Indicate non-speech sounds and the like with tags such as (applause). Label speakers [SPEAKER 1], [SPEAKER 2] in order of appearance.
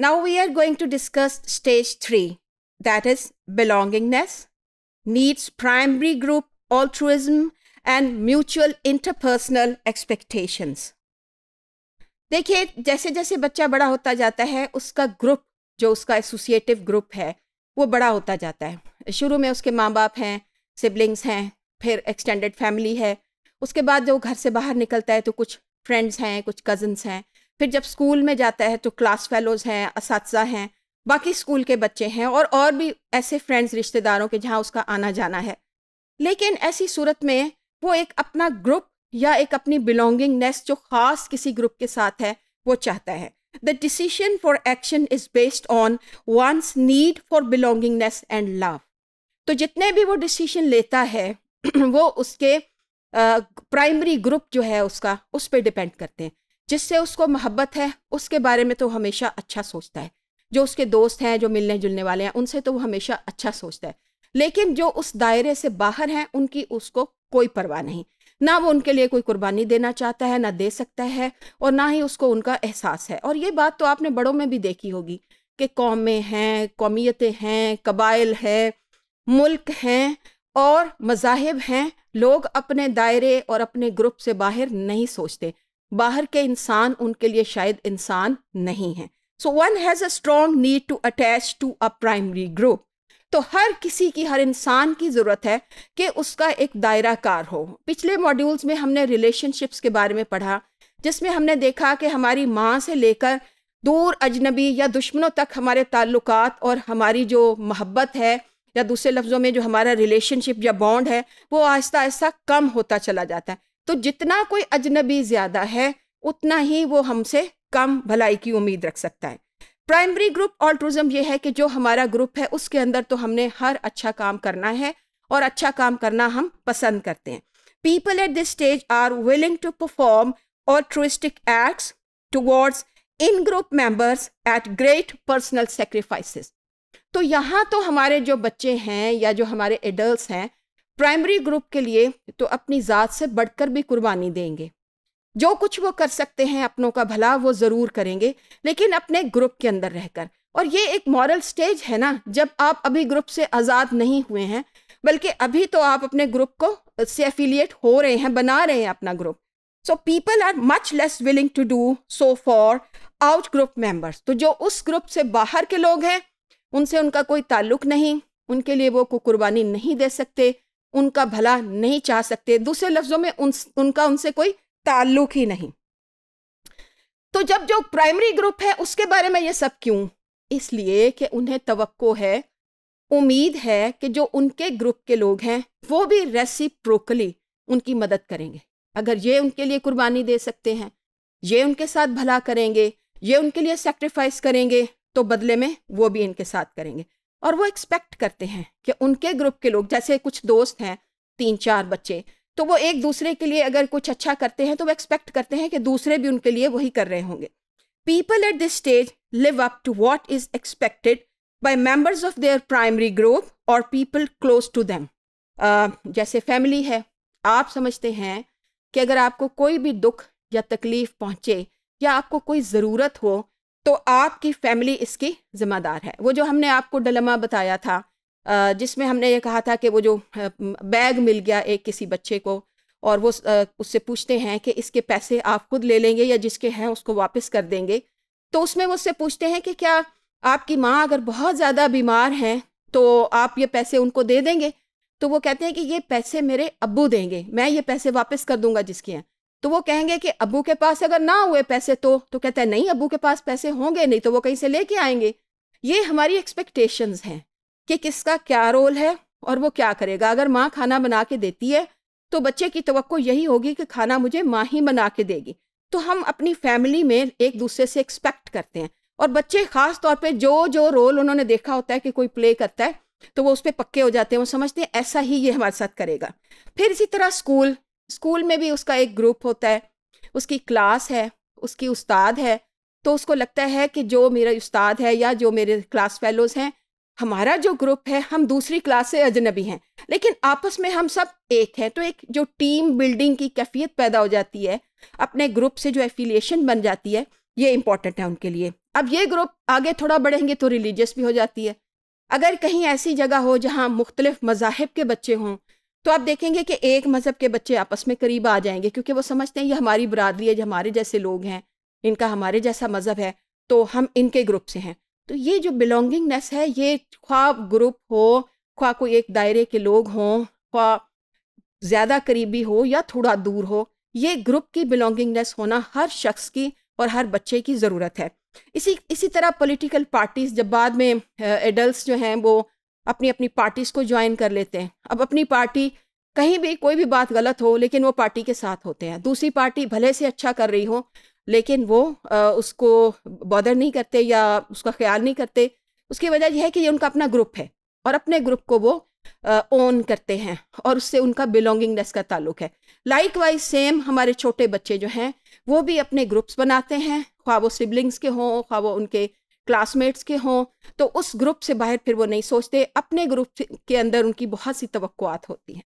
[SPEAKER 1] Now we are going to discuss stage three, that is belongingness, needs primary group altruism, and mutual interpersonal expectations. देखिए जैसे जैसे बच्चा बड़ा होता जाता है उसका ग्रुप जो उसका एसोसिएटिव ग्रुप है वो बड़ा होता जाता है शुरू में उसके माँ बाप हैं सिबलिंग्स हैं फिर एक्सटेंडेड फैमिली है उसके बाद जो घर से बाहर निकलता है तो कुछ फ्रेंड्स हैं कुछ कज़न्स हैं फिर जब स्कूल में जाता है तो क्लास फेलोज़ हैं इस हैं, बाकी स्कूल के बच्चे हैं और और भी ऐसे फ्रेंड्स, रिश्तेदारों के जहाँ उसका आना जाना है। लेकिन ऐसी सूरत में वो एक अपना ग्रुप या एक अपनी बिलोंगिंगनेस जो ख़ास किसी ग्रुप के साथ है, वो चाहता है। The decision for action is based on one's need for belongingness and love तो जितने भी वो डिसीशन लेता है, (clears throat) वो उसके प्राइमरी ग्रुप जो है उसका, उस पर डिपेंड करते हैं। जिससे उसको मोहब्बत है, उसके बारे में तो हमेशा अच्छा सोचता है। जो उसके दोस्त हैं, जो मिलने जुलने वाले हैं, उनसे तो वो हमेशा अच्छा सोचता है। लेकिन जो उस दायरे से बाहर हैं, उनकी उसको कोई परवाह नहीं। ना वो उनके लिए कोई कुर्बानी देना चाहता है, ना दे सकता है, और ना ही उसको उनका एहसास है। और ये बात तो आपने बड़ों में भी देखी होगी कि कौमें हैं, कौमियतें हैं, कबाइल है, मुल्क हैं, और मजाहब हैं। लोग अपने दायरे और अपने ग्रुप से बाहर नहीं सोचते। बाहर के इंसान उनके लिए शायद इंसान नहीं है। So one has a strong need to attach to a primary group तो हर किसी की, हर इंसान की ज़रूरत है कि उसका एक दायरा कार हो। पिछले मॉड्यूल्स में हमने रिलेशनशिप्स के बारे में पढ़ा, जिसमें हमने देखा कि हमारी माँ से लेकर दूर अजनबी या दुश्मनों तक हमारे ताल्लुकात और हमारी जो मोहब्बत है या दूसरे लफ्ज़ों में जो हमारा रिलेशनशिप या बॉन्ड है, वो आहिस्ता आहिस्ता कम होता चला जाता है। तो जितना कोई अजनबी ज़्यादा है, उतना ही वो हमसे कम भलाई की उम्मीद रख सकता है। प्राइमरी ग्रुप ऑल्ट्रिज्म ये है कि जो हमारा ग्रुप है, उसके अंदर तो हमने हर अच्छा काम करना है और अच्छा काम करना हम पसंद करते हैं। People at this stage are willing to perform और altruistic acts towards in group members at great personal sacrifices तो यहाँ तो हमारे जो बच्चे हैं या जो हमारे एडल्ट हैं प्राइमरी ग्रुप के लिए तो अपनी ज़ात से बढ़कर भी कुर्बानी देंगे। जो कुछ वो कर सकते हैं, अपनों का भला वो ज़रूर करेंगे, लेकिन अपने ग्रुप के अंदर रहकर। और ये एक मॉरल स्टेज है ना, जब आप अभी ग्रुप से आज़ाद नहीं हुए हैं, बल्कि अभी तो आप अपने ग्रुप को से एफिलिएट हो रहे हैं, बना रहे हैं अपना group. So people are much less willing to do so for out group members तो जो उस ग्रुप से बाहर के लोग हैं, उनसे उनका कोई ताल्लुक नहीं, उनके लिए वो कुर्बानी नहीं दे सकते। उनका भला नहीं चाह सकते। दूसरे लफ्ज़ों में उन, उनका उनसे कोई ताल्लुक ही नहीं। तो जब जो प्राइमरी ग्रुप है, उसके बारे में ये सब क्यों? इसलिए कि उन्हें तवक्को है, उम्मीद है कि जो उनके ग्रुप के लोग हैं, वो भी रेसिप्रोकली उनकी मदद करेंगे। अगर ये उनके लिए कुर्बानी दे सकते हैं, ये उनके साथ भला करेंगे, ये उनके लिए सेक्रीफाइस करेंगे तो बदले में वो भी इनके साथ करेंगे। और वो एक्सपेक्ट करते हैं कि उनके ग्रुप के लोग, जैसे कुछ दोस्त हैं, तीन चार बच्चे तो वो एक दूसरे के लिए अगर कुछ अच्छा करते हैं तो वो एक्सपेक्ट करते हैं कि दूसरे भी उनके लिए वही कर रहे होंगे। People at this stage live up to what is expected by members of their primary group और पीपल क्लोज टू दैम जैसे फैमिली है, आप समझते हैं कि अगर आपको कोई भी दुख या तकलीफ़ पहुँचे या आपको कोई ज़रूरत हो तो आपकी फैमिली इसकी ज़िम्मेदार है। वो जो हमने आपको डलमा बताया था जिसमें हमने ये कहा था कि वो जो बैग मिल गया एक किसी बच्चे को और वो उससे पूछते हैं कि इसके पैसे आप खुद ले लेंगे या जिसके हैं उसको वापस कर देंगे। तो उसमें वो उससे पूछते हैं कि क्या आपकी माँ अगर बहुत ज़्यादा बीमार हैं तो आप ये पैसे उनको दे देंगे? तो वो कहते हैं कि ये पैसे मेरे अब्बू देंगे, मैं ये पैसे वापस कर दूँगा जिसके हैं। तो वो कहेंगे कि अबू के पास अगर ना हुए पैसे तो तो कहते हैं, नहीं, अबू के पास पैसे होंगे नहीं तो वो कहीं से लेके आएँगे। ये हमारी एक्सपेक्टेशंस हैं कि किसका क्या रोल है और वो क्या करेगा। अगर माँ खाना बना के देती है तो बच्चे की तो यही होगी कि खाना मुझे माँ ही बना के देगी। तो हम अपनी फैमिली में एक दूसरे से एक्सपेक्ट करते हैं और बच्चे खास तौर पे जो जो रोल उन्होंने देखा होता है कि कोई प्ले करता है तो वो उस पर पक्के हो जाते हैं, वो समझते हैं, ऐसा ही ये हमारे साथ करेगा। फिर इसी तरह स्कूल स्कूल में भी उसका एक ग्रुप होता है, उसकी क्लास है, उसकी उस्ताद है तो उसको लगता है कि जो मेरा उस्ताद है या जो मेरे क्लास फेलोज़ हैं, हमारा जो ग्रुप है, हम दूसरी क्लास से अजनबी हैं। लेकिन आपस में हम सब एक हैं तो एक जो टीम बिल्डिंग की कैफियत पैदा हो जाती है, अपने ग्रुप से जो एफिलिएशन बन जाती है, ये इंपॉर्टेंट है उनके लिए। अब ये ग्रुप आगे थोड़ा बढ़ेंगे तो रिलीजियस भी हो जाती है। अगर कहीं ऐसी जगह हो जहाँ मुख्तलिफ़ मजाहब के बच्चे हों तो आप देखेंगे कि एक मज़हब के बच्चे आपस में करीब आ जाएँगे, क्योंकि वो समझते हैं, ये हमारी बरादरी है जो हमारे जैसे लोग हैं, इनका हमारे जैसा मज़हब है तो हम इनके ग्रुप से हैं। तो ये जो बिलोंगिंगनेस है, ये ख्वाब ग्रुप हो, ख्वा कोई एक दायरे के लोग हों, ख्वा ज़्यादा करीबी हो या थोड़ा दूर हो, ये ग्रुप की बिलोंगिंगनेस होना हर शख्स की और हर बच्चे की ज़रूरत है। इसी इसी तरह पॉलिटिकल पार्टीज़ जब बाद में एडल्ट जो हैं, वो अपनी अपनी पार्टीज़ को ज्वाइन कर लेते हैं। अब अपनी पार्टी कहीं भी कोई भी बात गलत हो लेकिन वो पार्टी के साथ होते हैं। दूसरी पार्टी भले से अच्छा कर रही हो लेकिन वो आ, उसको बॉदर नहीं करते या उसका ख्याल नहीं करते। उसकी वजह यह है कि ये उनका अपना ग्रुप है और अपने ग्रुप को वो ओन करते हैं और उससे उनका बिलोंगिंगनेस का ताल्लुक है। लाइक वाइज सेम हमारे छोटे बच्चे जो हैं वो भी अपने ग्रुप्स बनाते हैं। ख्वा वो सिबलिंग्स के हों ख्वा वो उनके क्लासमेट्स के हों तो उस ग्रुप से बाहर फिर वो नहीं सोचते। अपने ग्रुप के अंदर उनकी बहुत सी तो होती हैं।